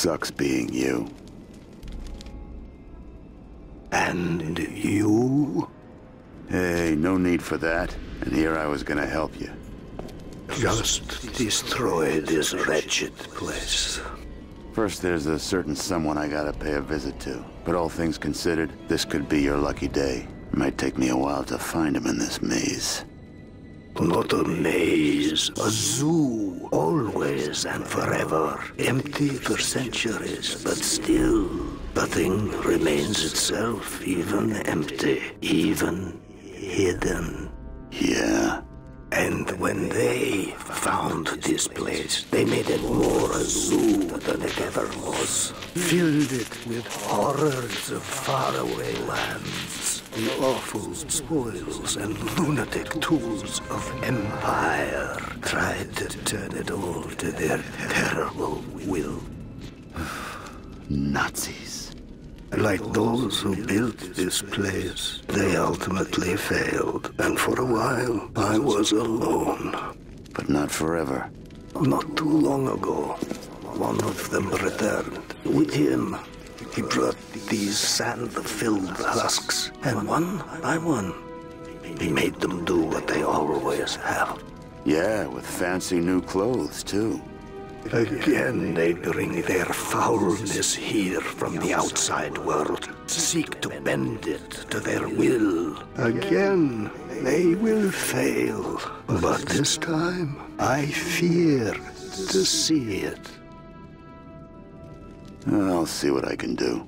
Sucks being you. And you? Hey, no need for that. And here I was gonna help you. Just destroy this wretched place. First, there's a certain someone I gotta pay a visit to. But all things considered, this could be your lucky day. It might take me a while to find him in this maze. Not a maze, a zoo, always and forever. Empty for centuries, but still, the thing remains itself, even empty, even hidden. Yeah. And when they found this place, they made it more a zoo than it ever was. Filled it with horrors of faraway lands, the awful spoils and lunatic tools of empire. Tried to turn it all to their terrible will. Nazis. Like those who built this place, they ultimately failed. And for a while, I was alone. But not forever. Not too long ago, one of them returned. With him, he brought these sand-filled husks, and one by one, he made them do what they always have. Yeah, with fancy new clothes, too. Again, they bring their foulness here from the outside world, seek to bend it to their will. Again, they will fail. But this time, I fear to see it. I'll see what I can do.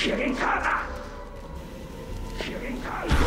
Quieren carga. Quieren carga.